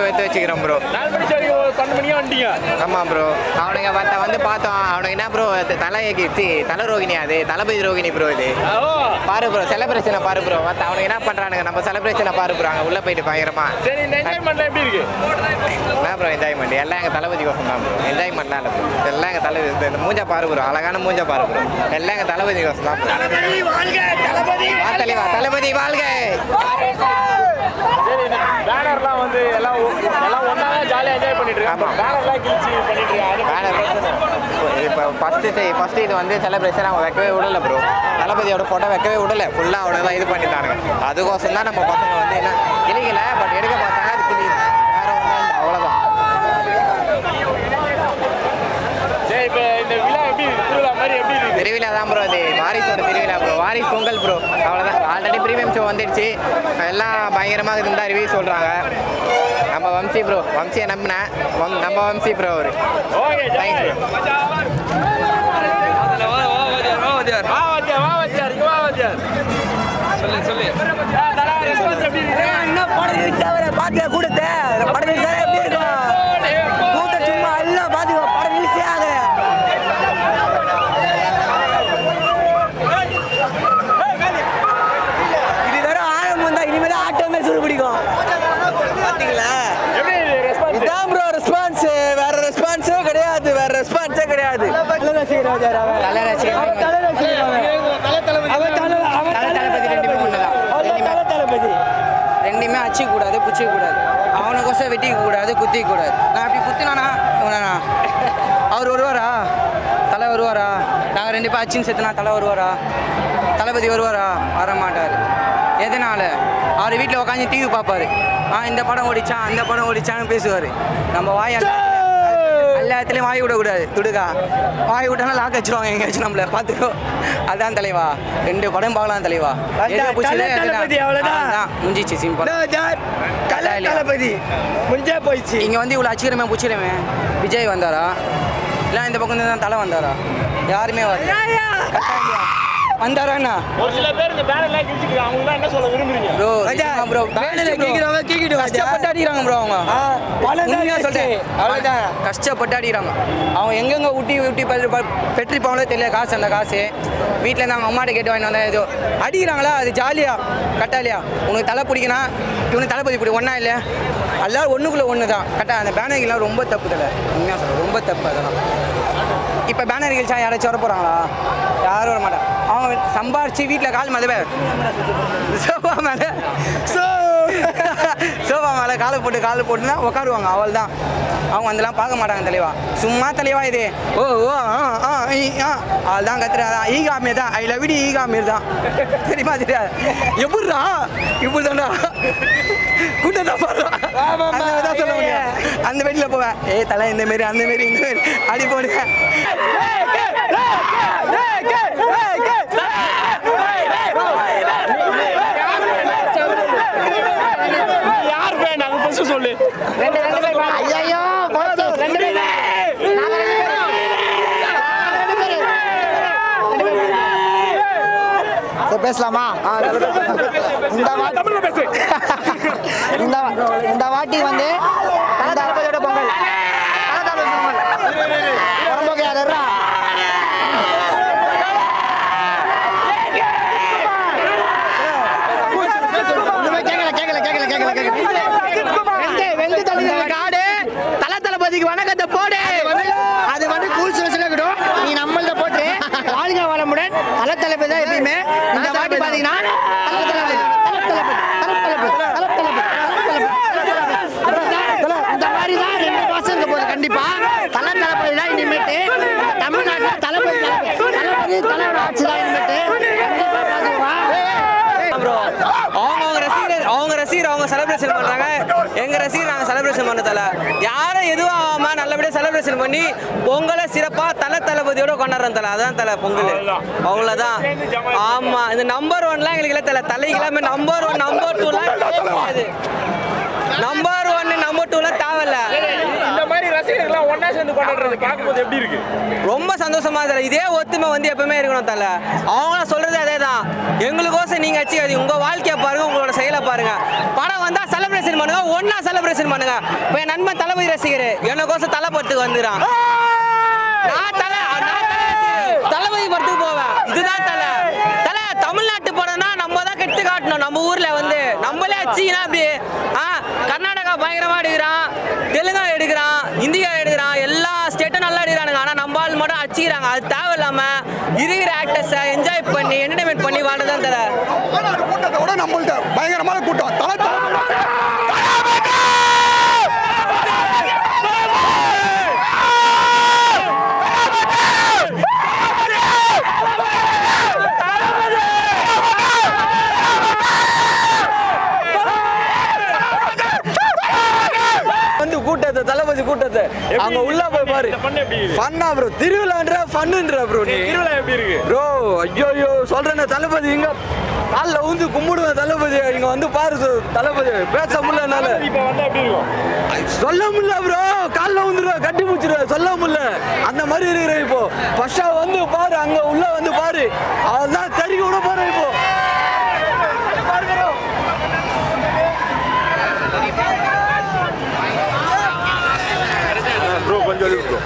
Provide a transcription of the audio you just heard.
எடுத்து வச்சுக்கிறோம் ப்ரோ நாலு மணி சரி பன்னெண்டு மணியா வந்துட்டீங்க ஆமாம் ப்ரோ அவனுங்க பார்த்தா வந்து பார்த்தோம். அவனுக்கு என்ன ப்ரோ தலை சி தலை ரோகிணி அது. தளபதி ரோகிணி ப்ரோ இது. பாரு ப்ரோ செலிப்ரேஷனை பாரு ப்ரோ மற்ற அவனுக்கு என்ன பண்ணுறானுங்க நம்ம செலிப்ரேஷனை பாரு ப்ரோ அங்கே உள்ளே போயிட்டு பயங்கரமா. சரி இந்த என்ஜாய்மெண்ட் எப்படி இருக்கு? என்ன ப்ரோ என்ஜாய்மெண்ட் எல்லாம் எங்கள் தளபதி கோசம் தான் ப்ரோ என்ஜாய்மெண்ட்லாம் இல்லை ப்ரோ எல்லாம் எங்கள் தளபதி இந்த- மூஞ்ச பாரு ப்ரோ அழகான மூஞ்ச பாரு ப்ரோ எல்லாம் எங்கள் தளபதி கோசம் தான் ப்ரோ வா தலைவா. தளபதி வாழ்க. சரி பேனர்லாம் வந்து எல்லாம் எல்லாம் ஒன்றா ஜாலியாக என்ஜாய் பண்ணிட்டு இருக்காங்க. ஆமா. பேனர்லாம் கிழிச்சு பண்ணிட்டு இருக்காங்க. இப்போ ஃபஸ்ட்டு ஃபஸ்ட்டு இது வந்து செலிப்ரேஷன் அவங்க வைக்கவே விடல ப்ரோ தளபதியோட ஃபோட்டோ வைக்கவே விடல. ஃபுல்லாக அவனை தான் இது பண்ணிட்டானுங்க அதுக்கோசம் தான் நம்ம பசங்க வந்து என்ன கிளிக்கல பட் எடுக்க பார்த்தாங்க அது கிளி வேற ஒன்றும் அவ்வளோதான் சரி இப்போ இந்த விழா எப்படி இருக்கு? திருவிழா தான் ப்ரோ அது. வாரிசோட திருவிழா ப்ரோ வாரிஸ் பொங்கல் ப்ரோ அவ்வளோதான் ஆல்ரெடி ப்ரீமியம் ஷோ வந்துடுச்சு. எல்லாம் பயங்கரமாக இருந்தால் ரிவ்யூ சொல்கிறாங்க நம்ம வம்சி ப்ரோ வம்சியை நம்பினேன் வம் நம்ம வம்சி ப்ரோ அவர். சொல்லு சொல்லு. என்ன படம் பாத்தியா கூட்டத்தை படம் ரிலீஸ் ஆக எப்படி இருக்கும் கூட்டம் சும்மா எல்லாம் பாத்துக்கோ படம் ரிலீஸே ஆகல இது வேற ஆரம்பம் தான் இனிமேல் ஆட்டமே சுடு பிடிக்கும் பாத்தீங்களா எப்படி ரெஸ்பான்ஸ் இதான் ப்ரோ ரெஸ்பான்ஸ் வேற ரெஸ்பான்ஸே கிடையாது வேற ரெஸ்பான்ஸே கிடையாது தலை ரசிகர் ராஜா அவன். தலை ரசிகர். அவன் தலை ரசிகர் அவன். அவன் தலை அவன் தலை தளபதி ரெண்டுமே ஒண்ணுதான். அவன் ரெண்டுமே. தலை தளபதி ரெண்டுமே அச்சிக்க கூடாது புச்சிக்க கூடாது அவனுக்கோசம் வெட்டிக்க கூடாது குத்திக்க கூடாது நான் அப்படி குத்தினானா இவனா அவர் வருவாரா? தலை வருவாரா? நாங்கள் ரெண்டு பேர் அச்சின்னு செத்துனா தலை வருவாரா? தளபதி வருவாரா? வர மாட்டார் அவர் வீட்டில் உட்காந்து டிவி பார்ப்பார் ஆ இந்த படம் ஓடிச்சான் அந்த படம் ஓடிச்சான்னு பேசுவார். நம்ம வாயா எல்லா இடத்துலையும் வாய் விடக்கூடாது. துடுக்கா வாய் விட்டாலும் லாக் வச்சிருவாங்க எங்கேயாச்சும் நம்மள. பார்த்துக்கோ. அதான் தலைவா. ரெண்டு படம் பார்க்கலாம் தலைவா. முடிஞ்சிச்சு சிம்பிள் தளபதி முடிஞ்சே போயிடுச்சு. இங்கே வந்து இவ்வளோ அச்சிக்கிறமே புச்சிக்கிறமே விஜய் வந்தாரா? இல்லை இந்த பக்கம் தான் தலை வந்தாரா? யாருமே வரல. வந்தாரா என்ன ஒரு சில பேர் இந்த பேனர்லாம் கிழிச்சிட்டு என்ன சொல்ல விரும்புறீங்க? Bro Raja, bro. கஷ்டப்பட்டு அடிக்கிறாங்க ப்ரோ அவங்க. ஆ, பணம் தான் உண்மையா waste. சொல்றேன் அவ்வளவுதான். கஷ்டப்பட்டு அடிக்கிறாங்க. அவங்க எங்கெங்க ஊட்டி ஊட்டி பெற்றிருப்பாங்களோ தெரியல. காசு அந்த காசு. வீட்டில் இருந்து அவங்க அம்மாட்ட கேட்டு வாங்கி வந்தா ஏதோ. அடிக்கிறாங்களா? அது ஜாலியா. கட்டாலியா உனக்கு தலை பிடிக்கணும் இவனுக்கு தளபதி பிடி ஒன்றா இல்லை? எல்லாரும் ஒன்றுக்குள்ளே ஒன்று தான் கரெக்டாக அந்த பேனர்கள்லாம் ரொம்ப தப்பு தலை உண்மையாக சொல்கிறேன் ரொம்ப தப்பு அதெல்லாம். இப்போ பேனர் கிழிச்சா யாராச்சும் வர போகிறாங்களா யாரும் வர மாட்டாங்க சம்பாரிச்சு வீட்டில் கால் மேலே சோஃபா மேலே. சோஃபா மேலே காலை போட்டு காலை போட்டுனா உட்காருவாங்க அவள் தான் அவங்க அதெல்லாம் பார்க்க மாட்டாங்க தலைவா. சும்மா தலைவா இது. ஓ ஓ ஆ ஆ ஈ, ஆ. அவள் தான் கத்துறாதான் ஈகாமே தான் ஐ லவ் டி ஈகாமீர் தான் தெரியுமா தெரியாது எப்படிடா இப்படி தான்டா கூட்டத்தை பாடுறான் தான் சொல்ல முடியும். அந்த வெளியில் போவேன். ஏ தலை இந்த மாரி அந்த மாரி இந்த மாரி. அடி போடுங்க யார் ஃபேன் அது ஃபர்ஸ்ட் சொல்லு ஐயோ ரெண்டு பேசலாமா? இந்த வாட்டி இந்த வாட்டி வந்து பொங்கல் காடு தல தளபதிக்கு வணக்கத்தை போடு அது வந்து கூல் சுரேஷன் இருக்கட்டும். நீ நம்மள்த போட்டு வாழ்க வளமுடன் தல தளபதி தான் எப்பயுமே. இந்த இந்த மாதிரி தான் ரெண்டு மாசம் இருக்க போகுது கண்டிப்பா. தல தளபதி தான் இனிமேட்டு. தமிழ்நாட்டில் தளபதி தளபதி தலைவர் ஆட்சி தான் இனிமேட்டு. அவங்க அவங்க ரசிகர் அவங்க ரசிகர் அவங்க செலிப்ரேஷன் பண்றாங்க? செலிப்ரேஷன் பண்ணதால யாரும் எதுவும் ஆகாம நல்லபடியா செலிப்ரேஷன் பண்ணி பொங்கலை சிறப்பா தலை தளபதியோட கொண்டாடுறோம் தலை. அதான் தலை பொங்கல். அவ்வளவுதான். ஆமா இந்த நம்பர் ஒன்லாம் எங்களுக்கு இல்லை தலை. தலைக்கு எல்லாமே நம்பர் ஒன் நம்பர் டூலாம் நம்பர் ஒன் நம்பர் டூலாம் தேவையில்ல. ஒண்ணா சேர்ந்து கொண்டாடுறது பார்க்கும்போது எப்படி இருக்கு? ரொம்ப சந்தோஷமா தல. இதே ஒத்துமை வந்து எப்பவுமே இருக்கணும் தல. அவங்களும் சொல்றது அதே தான் எங்களுக்கோசம் நீங்க வச்சுக்காதீங்க. உங்க வாழ்க்கையை பாருங்க உங்களோட செயலை பாருங்க. படம் வந்தா செலிப்ரேஷன் பண்ணுங்க ஒண்ணா செலிப்ரேஷன் பண்ணுங்க. இப்போ என் நண்பன் தளபதி ரசிகர் எனக்கோசம் தலை படத்துக்கு வந்துக்கிறான் நான் தலை. தளபதி படத்துக்கு போவேன். இதுதான் தலை. தலை தமிழ்நாட்டு படம்னா நம்ம தான் கெட்டு காட்டணும். நம்ம ஊர்ல வந்து. நம்மளே அச்சிங்கன்னா அப்படி ஆ கர்நாடகா பயங்கரமாக எடுக்கிறான் தெலுங்கா எடுக்கிறான் இந்தியா எடுக்கிறான் எல்லா ஸ்டேட்டும் நல்லா எடுக்கிறானுங்க. ஆனால் நம்ம ஆள் மட்டும் அச்சிக்கிறாங்க அது தேவையில்லாமல் இருக்கிற ஆக்டர்ஸை என்ஜாய் பண்ணி என்டர்டைன்மெண்ட் பண்ணி வாழ்றதான் தலை. கூட்டத்தை விட நம்மள்ட்ட பயங்கரமான கூட்டம். தலை வந்து கூட்டத்தை தளபதி கூட்டத்தை அங்க உள்ள போய் பாரு. ஃபன்னா ப்ரோ திருவிழான்ற ஃபன்னுன்ற ப்ரோ நீ. திருவிழா எப்படி இருக்கு? ப்ரோ ஐயோ ஐயோ சொல்றேன் தளபதி இங்க. காலில் வந்து கும்பிடுவேன் தளபதி. இங்க வந்து பாரு தளபதி. பேச முடியல என்னால. இப்போ வந்தா எப்படி இருக்கும்? சொல்ல முடியல ப்ரோ காலில் வந்துருவேன் கட்டி முடிச்சிருவேன் சொல்ல முடியல. அந்த மாதிரி இருக்கிறேன் இப்போ. ஃபர்ஸ்டா வந்து பாரு அங்க உள்ள வந்து பாரு. அதான் தெரிக்க விட ப்ரோ கொஞ்சம் ப்ரோ